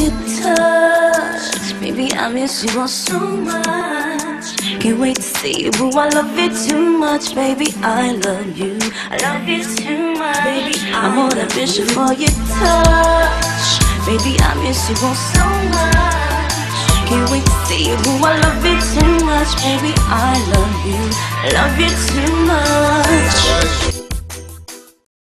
your touch. Baby, I miss you all so much. Can't wait to see you, boo. I love you too much, baby. I love you. I love you too much, baby. I'm on a mission for your touch. Baby, I miss you all so much. Can't wait to see you, boo. I love you too much, baby. I love you. I love you too much.